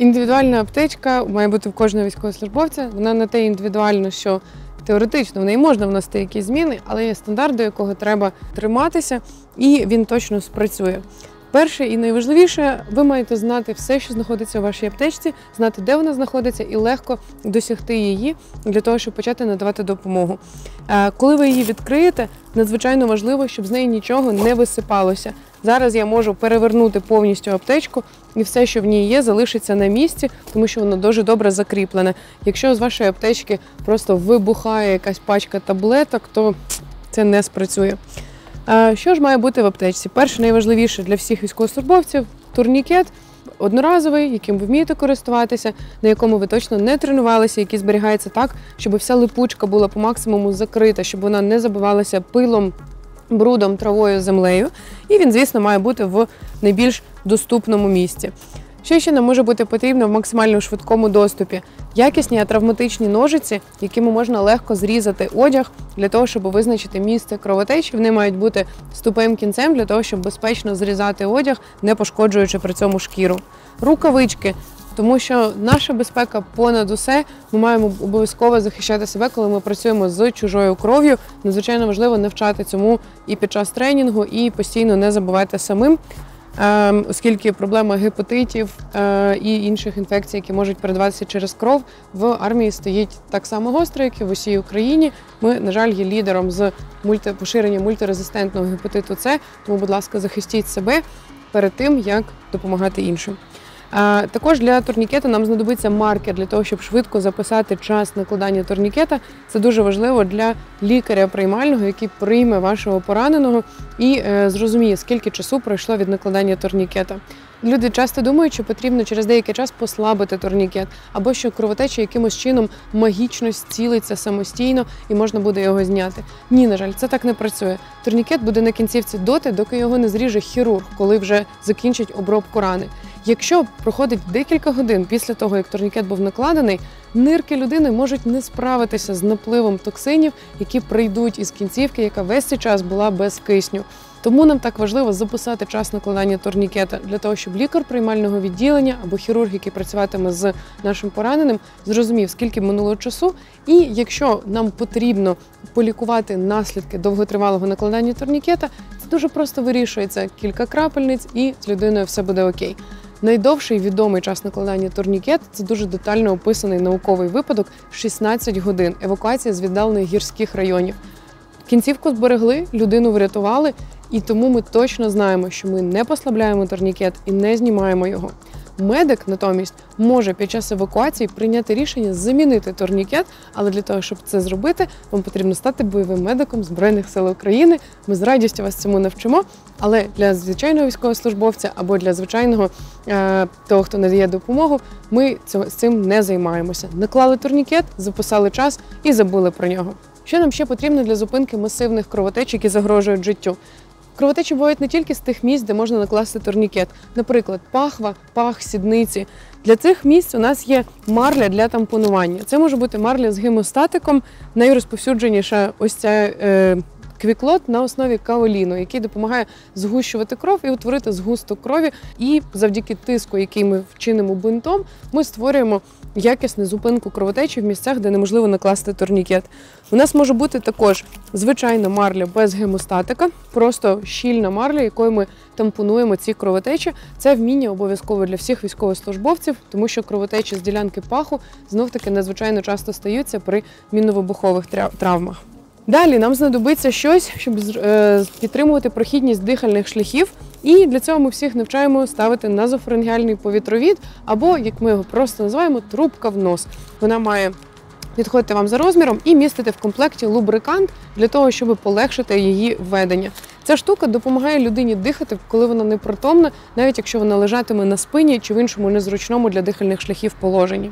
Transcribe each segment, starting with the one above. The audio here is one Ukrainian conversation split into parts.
Індивідуальна аптечка має бути в кожного військовослужбовця. Вона не те індивідуально, що теоретично в неї можна внести якісь зміни, але є стандарт, до якого треба триматися, і він точно спрацює. Перше і найважливіше, ви маєте знати все, що знаходиться у вашій аптечці, знати, де вона знаходиться, і легко досягти її для того, щоб почати надавати допомогу. Е, Коли ви її відкриєте, надзвичайно важливо, щоб з неї нічого не висипалося. Зараз я можу перевернути повністю аптечку, і все, що в ній є, залишиться на місці, тому що воно дуже добре закріплене. Якщо з вашої аптечки просто вибухає якась пачка таблеток, то це не спрацює. А Що ж має бути в аптечці? Перше, найважливіше для всіх військовослужбовців турнікет одноразовий, яким ви вмієте користуватися, на якому ви точно не тренувалися, який зберігається так, щоб вся липучка була по максимуму закрита, щоб вона не забивалася пилом, брудом, травою, землею. І він, звісно, має бути в найбільш доступному місці. Що ще нам може бути потрібно в максимально швидкому доступі? Якісні атравматичні ножиці, якими можна легко зрізати одяг для того, щоб визначити місце кровотечі. Вони мають бути з тупим кінцем для того, щоб безпечно зрізати одяг, не пошкоджуючи при цьому шкіру. Рукавички. Тому що наша безпека понад усе, ми маємо обов'язково захищати себе, коли ми працюємо з чужою кров'ю. Надзвичайно важливо навчати цьому і під час тренінгу, і постійно не забувати самим. Ем, оскільки проблема гепатитів е, і інших інфекцій, які можуть передаватися через кров, в армії стоїть так само гостро, як і в усій Україні. Ми, на жаль, є лідером з мульти... поширення мультирезистентного гепатиту С, тому, будь ласка, захистіть себе перед тим, як допомагати іншим. Також для турнікета нам знадобиться маркер для того, щоб швидко записати час накладання турнікета. Це дуже важливо для лікаря приймального, який прийме вашого пораненого і е, зрозуміє, скільки часу пройшло від накладання турнікета. Люди часто думають, що потрібно через деякий час послабити турнікет, або що кровотеча якимось чином магічно зцілиться самостійно і можна буде його зняти. Ні, на жаль, це так не працює. Турнікет буде на кінцівці доти, доки його не зріже хірург, коли вже закінчить обробку рани. Якщо проходить декілька годин після того, як турнікет був накладений, нирки людини можуть не справитися з напливом токсинів, які прийдуть із кінцівки, яка весь цей час була без кисню. Тому нам так важливо записати час накладання турнікета для того, щоб лікар приймального відділення або хірург, який працюватиме з нашим пораненим, зрозумів, скільки минуло часу, і якщо нам потрібно полікувати наслідки довготривалого накладання турнікета, це дуже просто вирішується кілька крапельниць, і з людиною все буде окей. Найдовший відомий час накладання турнікет це дуже детально описаний науковий випадок 16 годин. Евакуація з віддалених гірських районів. Кінцівку зберегли, людину врятували, і тому ми точно знаємо, що ми не послабляємо турнікет і не знімаємо його. Медик натомість може під час евакуації прийняти рішення замінити турнікет, але для того, щоб це зробити, вам потрібно стати бойовим медиком Збройних сил України. Ми з радістю вас цьому навчимо. Але для звичайного військовослужбовця або для звичайного е, того, хто надає допомогу, ми цього з цим не займаємося. Наклали турнікет, записали час і забули про нього. Що нам ще потрібно для зупинки масивних кровотеч, які загрожують життю? Кровотечі бувають не тільки з тих місць, де можна накласти турнікет, наприклад, пахва, пах, сідниці. Для цих місць у нас є марля для тампонування. Це може бути марля з гемостатиком, найрозповсюдженіша ось ця е, квіклот на основі каоліну, який допомагає згущувати кров і утворити згусток крові. І завдяки тиску, який ми вчинимо бинтом, ми створюємо якісну зупинку кровотечі в місцях, де неможливо накласти турнікет. У нас може бути також звичайна марля без гемостатика, просто щільна марля, якою ми тампонуємо ці кровотечі. Це вміння обов'язково для всіх військовослужбовців, тому що кровотечі з ділянки паху знов таки надзвичайно часто стаються при мінно-вибухових травмах. Далі нам знадобиться щось, щоб е, підтримувати прохідність дихальних шляхів. І для цього ми всіх навчаємо ставити назофарингеальний повітровід, або, як ми його просто називаємо, трубка в нос. Вона має підходити вам за розміром і містити в комплекті лубрикант для того, щоб полегшити її введення. Ця штука допомагає людині дихати, коли вона непритомна, навіть якщо вона лежатиме на спині чи в іншому незручному для дихальних шляхів положенні.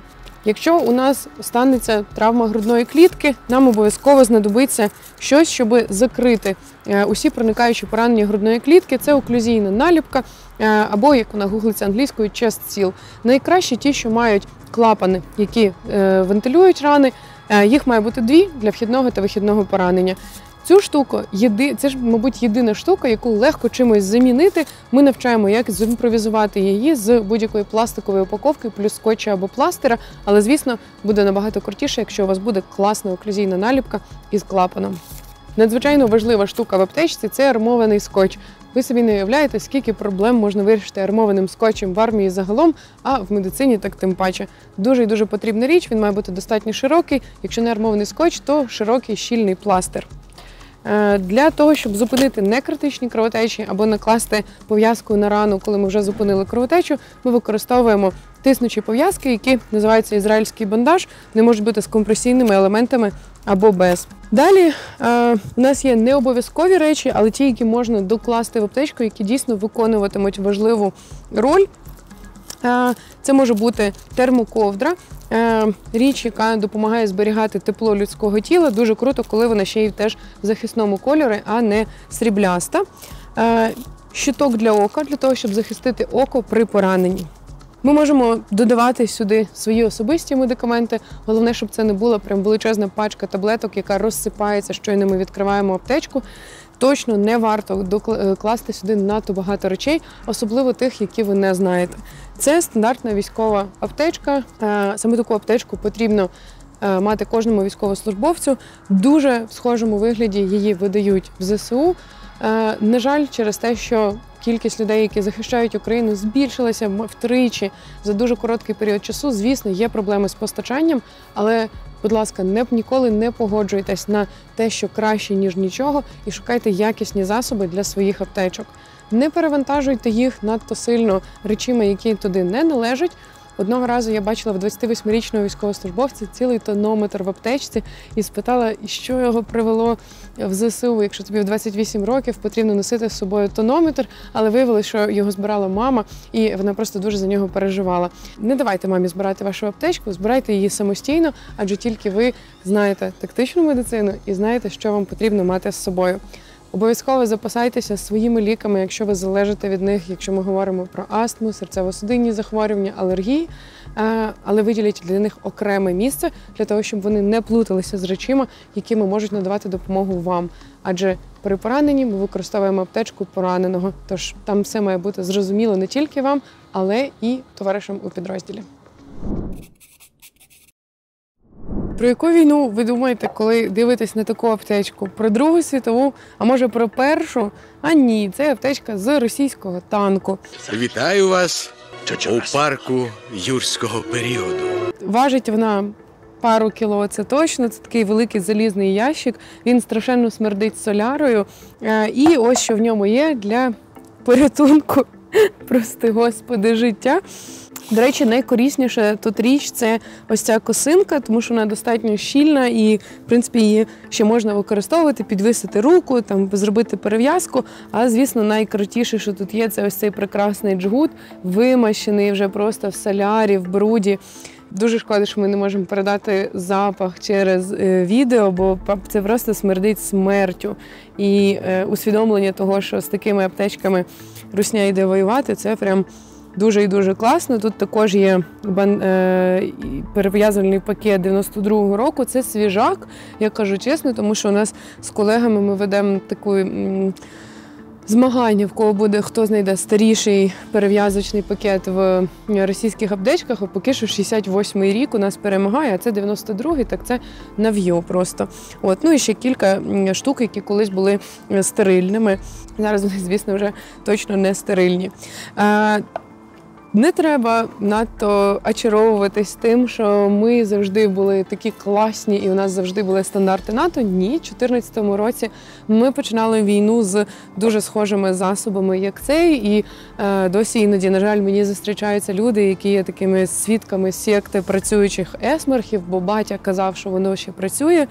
Якщо у нас станеться травма грудної клітки, нам обов'язково знадобиться щось, щоб закрити е, усі проникаючі поранення грудної клітки. Це оклюзійна наліпка, е, або як вона гуглиться англійською chest seal. Найкраще ті, що мають клапани, які е, вентилюють рани. Їх має бути дві для вхідного та вихідного поранення. Цю штуку єди, це ж, мабуть, єдина штука, яку легко чимось замінити. Ми навчаємо, як зімпровізувати її з будь-якої пластикової упаковки, плюс скотча або пластира. Але, звісно, буде набагато крутіше, якщо у вас буде класна оклюзійна наліпка із клапаном. Надзвичайно важлива штука в аптечці це армований скотч. Ви собі не уявляєте, скільки проблем можна вирішити армованим скотчем в армії загалом, а в медицині так тим паче. Дуже і дуже потрібна річ. Він має бути достатньо широкий. Якщо не армований скотч, то широкий щільний пластир. Е, Для того, щоб зупинити некритичні кровотечі або накласти пов'язку на рану, коли ми вже зупинили кровотечу, ми використовуємо тиснучі пов'язки, які називаються ізраїльський бандаж. Вони можуть бути з компресійними елементами або без. Далі е, у нас є не обов'язкові речі, але ті, які можна докласти в аптечку, які дійсно виконуватимуть важливу роль. Е, Це може бути термоковдра, е, річ, яка допомагає зберігати тепло людського тіла. Дуже круто, коли вона ще й теж в захисному кольорі, а не срібляста. Е, Щиток для ока, для того, щоб захистити око при пораненні. Ми можемо додавати сюди свої особисті медикаменти. Головне, щоб це не була прям величезна пачка таблеток, яка розсипається, щойно ми відкриваємо аптечку. Точно не варто е, класти сюди надто багато речей, особливо тих, які ви не знаєте. Це стандартна військова аптечка. Е, Саме таку аптечку потрібно е, мати кожному військовослужбовцю. Дуже в схожому вигляді її видають в ЗСУ. На жаль, через те, що кількість людей, які захищають Україну, збільшилася втричі за дуже короткий період часу. Звісно, є проблеми з постачанням, але, будь ласка, не ніколи не погоджуйтесь на те, що краще ніж нічого, і шукайте якісні засоби для своїх аптечок. Не перевантажуйте їх надто сильно речима, які туди не належать. Одного разу я бачила в 28-річного військовослужбовця цілий тонометр в аптечці і спитала, що його привело в ЗСУ. Якщо тобі в 28 років потрібно носити з собою тонометр, але виявилося, що його збирала мама, і вона просто дуже за нього переживала. Не давайте мамі збирати вашу аптечку, збирайте її самостійно, адже тільки ви знаєте тактичну медицину і знаєте, що вам потрібно мати з собою. Обов'язково запасайтеся своїми ліками, якщо ви залежите від них, якщо ми говоримо про астму, серцево-судинні захворювання, алергії, Е, але виділіть для них окреме місце для того, щоб вони не плуталися з речима, якими можуть надавати допомогу вам. Адже при пораненні ми використовуємо аптечку пораненого, тож там все має бути зрозуміло не тільки вам, але і товаришам у підрозділі. Про яку війну ви думаєте, коли дивитесь на таку аптечку? Про Другу світову, а може про першу? А ні, це аптечка з російського танку. Вітаю вас у парку юрського періоду. Важить вона пару кіло, це точно. Це такий великий залізний ящик. Він страшенно смердить солярою. Е, І ось що в ньому є для порятунку, прости господи, життя. До речі, найкорисніша тут річ це ось ця косинка, тому що вона достатньо щільна і, в принципі, її ще можна використовувати, підвисити руку, там зробити перев'язку. А звісно, найкрутіше, що тут є, це ось цей прекрасний джгут, вимащений вже просто в солярі, в бруді. Дуже шкода, що ми не можемо передати запах через е, відео, бо це просто смердить смертю. І е, усвідомлення того, що з такими аптечками русня йде воювати, це прям дуже і дуже класно. Тут також є е, і пакет 92-го року. Це свіжак, я кажу чесно, тому що у нас з колегами ми ведемо таку. Змагання, в кого буде хто знайде старіший перев'язочний пакет в російських аптечках, а поки що 68-й рік у нас перемагає, а це 92-й, так це нав'ю просто. От. Ну і ще кілька штук, які колись були е, стерильними. Зараз вони, звісно, вже точно не стерильні. Не треба надто очаровуватись тим, що ми завжди були такі класні, і у нас завжди були стандарти НАТО. Ні, в 2014 році ми починали війну з дуже схожими засобами, як цей. І е, досі іноді, на жаль, мені зустрічаються люди, які є такими свідками секти працюючих есмерхів, бо батя казав, що воно ще працює. Е,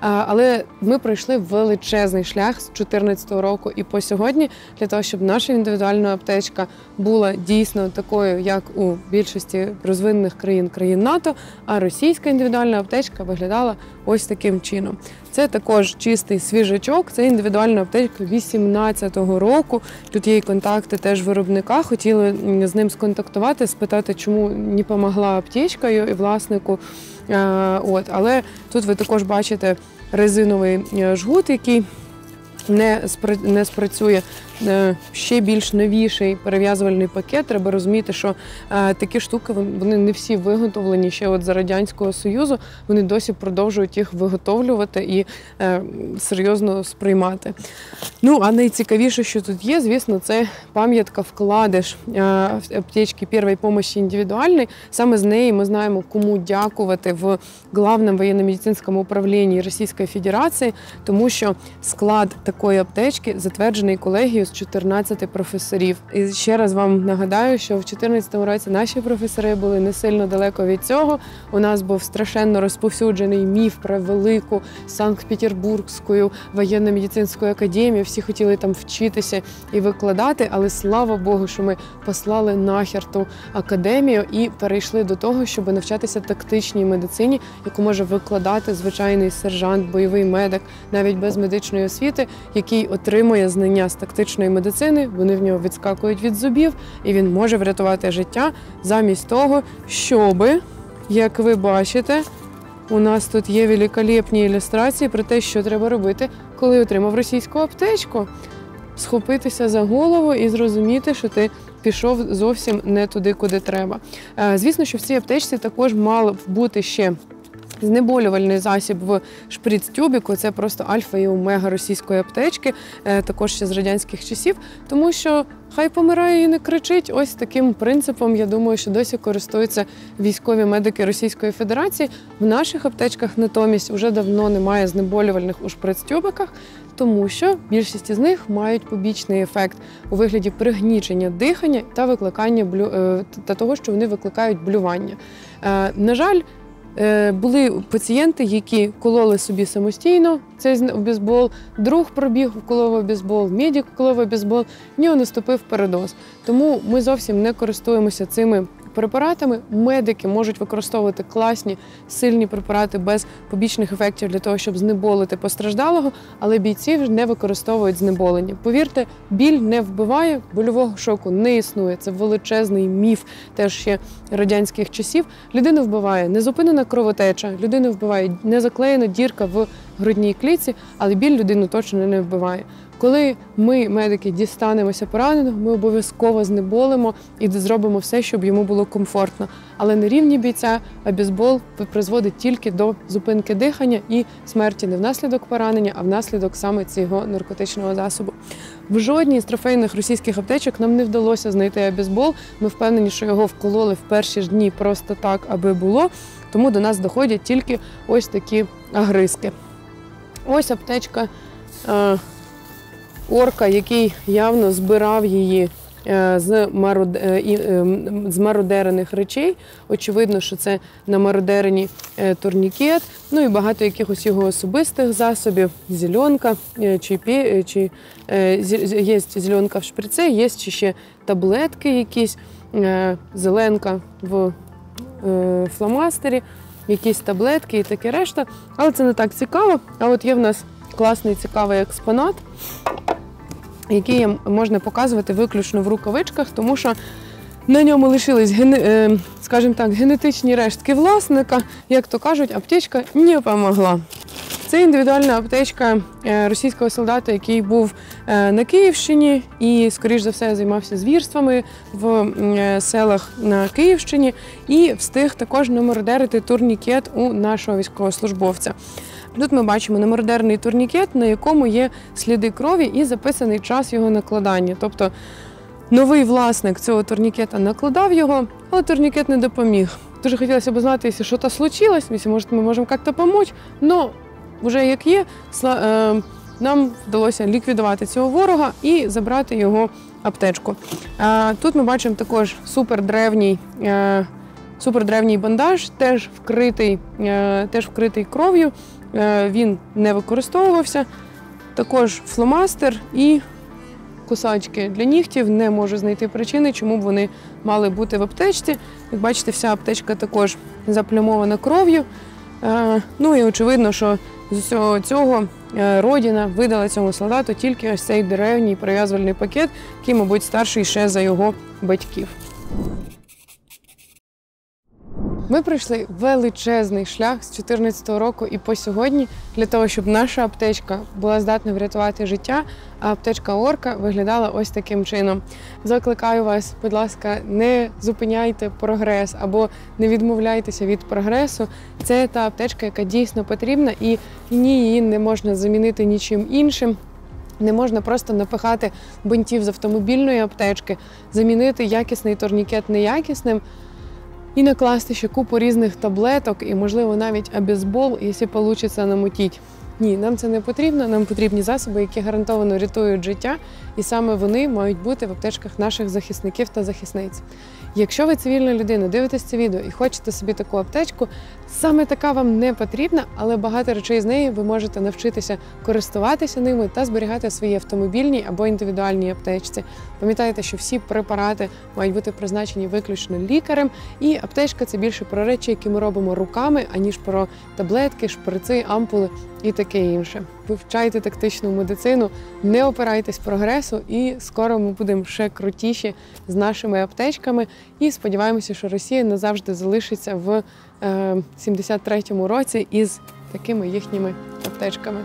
але ми пройшли величезний шлях з 2014 року і по сьогодні для того, щоб наша індивідуальна аптечка була дійсно такою, як у більшості розвинених країн країн НАТО. А російська індивідуальна аптечка виглядала ось таким чином. Це також чистий свіжачок. Це індивідуальна аптечка 18-го року. Тут є і контакти теж виробника. Хотіли з ним сконтактувати, спитати, чому не допомогла аптечка і власнику. Е, От, але тут ви також бачите резиновий е, жгут, який не спрацює. Е, Ще більш новіший перев'язувальний пакет. Треба розуміти, що е, такі штуки вони не всі виготовлені ще от за радянського союзу. Вони досі продовжують їх виготовлювати і е, серйозно сприймати. Ну а найцікавіше, що тут є, звісно, це пам'ятка вкладиш е, аптечки першої допомоги індивідуальної. Саме з неї ми знаємо, кому дякувати в главному воєнно-медицинському управлінні Російської Федерації, тому що склад такої аптечки затверджений колегією з 14 професорів. І ще раз вам нагадаю, що в 2014 році наші професори були не сильно далеко від цього. У нас був страшенно розповсюджений міф про велику Санкт-Петербурзьку воєнно-медицинську академію. Всі хотіли там вчитися і викладати, але слава Богу, що ми послали нахер ту академію і перейшли до того, щоб навчатися тактичній медицині, яку може викладати звичайний сержант, бойовий медик, навіть без медичної освіти, який отримує знання з тактичної медицини. Вони в нього відскакують від зубів, і він може врятувати життя замість того, щоби, як ви бачите. У нас тут є великолепні ілюстрації про те, що треба робити, коли отримав російську аптечку. Схопитися за голову і зрозуміти, що ти пішов зовсім не туди, куди треба. Е, Звісно, що в цій аптечці також мало бути ще знеболювальний засіб в шприц-тюбіку. Це просто альфа і омега російської аптечки, е, також ще з радянських часів, тому що хай помирає і не кричить. Ось таким принципом, я думаю, що досі користуються військові медики Російської Федерації. В наших аптечках натомість вже давно немає знеболювальних у шприц-тюбиках, тому що більшість із них мають побічний ефект у вигляді пригнічення дихання та викликання блю... е, та того, що вони викликають блювання. Е, На жаль, були пацієнти, які кололи собі самостійно цей бейсбол, друг пробіг вколов бейсбол, медик вколов бейсбол, в нього наступив передоз. Тому ми зовсім не користуємося цими препаратами. Медики можуть використовувати класні, сильні препарати без побічних ефектів для того, щоб знеболити постраждалого, але бійці вже не використовують знеболення. Повірте, біль не вбиває, больового шоку не існує. Це величезний міф теж ще радянських часів. Людину вбиває незупинена кровотеча, людину вбиває незаклеєна дірка в грудній клітці, але біль людину точно не вбиває. Коли ми, медики, дістанемося пораненого, ми обов'язково знеболимо і зробимо все, щоб йому було комфортно. Але на рівні бійця абізбол призводить тільки до зупинки дихання і смерті не внаслідок поранення, а внаслідок саме цього наркотичного засобу. В жодній з трофейних російських аптечок нам не вдалося знайти абізбол. Ми впевнені, що його вкололи в перші ж дні просто так, аби було. Тому до нас доходять тільки ось такі агризки. Ось аптечка е, орка, який явно збирав її е, е, е, з мародерених речей. Очевидно, що це намародерені е, турнікет, ну і багато якихось його особистих засобів, зеленка, чи, чи є зеленка в шприце, є ще таблетки якісь, зеленка в фломастері, якісь таблетки і таке решта. Але це не так цікаво. А от є в нас класний цікавий експонат, який можна показувати виключно в рукавичках, тому що на ньому лишились, е, скажімо так, генетичні рештки власника. Як то кажуть, аптечка не допомогла. Це індивідуальна аптечка е, російського солдата, який був е, на Київщині і, скоріш за все, займався звірствами в селах на Київщині і встиг також намордерити турнікет у нашого військовослужбовця. Тут ми бачимо намордерний турнікет, на якому є сліди крові і записаний час його накладання. Тобто новий власник цього турнікета накладав його, але турнікет не допоміг. Дуже хотілося б знати, якщо щось случилось, може, ми можемо як-то допомогти. Но вже як є, е, нам вдалося ліквідувати цього ворога і забрати його аптечку. Тут ми бачимо також супердревній, е, бандаж, теж вкритий, е, теж вкритий кров'ю. Е, Він не використовувався. Також фломастер і кусачки для нігтів. Не можу знайти причини, чому б вони мали бути в аптечці. Як бачите, вся аптечка також заплямована кров'ю. Е, Ну і очевидно, що з усього цього е, родина видала цьому солдату тільки ось цей деревній прив'язувальний пакет, який, мабуть, старший ще за його батьків. Ми пройшли величезний шлях з 2014 року і по сьогодні для того, щоб наша аптечка була здатна врятувати життя, а аптечка Орка виглядала ось таким чином. Закликаю вас, будь ласка, не зупиняйте прогрес або не відмовляйтеся від прогресу. Це та аптечка, яка дійсно потрібна, і ні, її не можна замінити нічим іншим. Не можна просто напихати бинтів з автомобільної аптечки, замінити якісний турнікет неякісним і накласти ще купу різних таблеток і, можливо, навіть абізбол, якщо вийде намутіть. Ні, нам це не потрібно. Нам потрібні засоби, які гарантовано рятують життя, і саме вони мають бути в аптечках наших захисників та захисниць. Якщо ви цивільна людина, дивитесь це відео і хочете собі таку аптечку, саме така вам не потрібна, але багато речей з неї ви можете навчитися користуватися ними та зберігати в своїй автомобільній або індивідуальній аптечці. Пам'ятайте, що всі препарати мають бути призначені виключно лікарем, і аптечка це більше про речі, які ми робимо руками, аніж про таблетки, шприци, ампули і таке інше. Вивчайте тактичну медицину, не опирайтесь прогресу, і скоро ми будемо ще крутіші з нашими аптечками. І сподіваємося, що Росія назавжди залишиться в 73-му році із такими їхніми аптечками.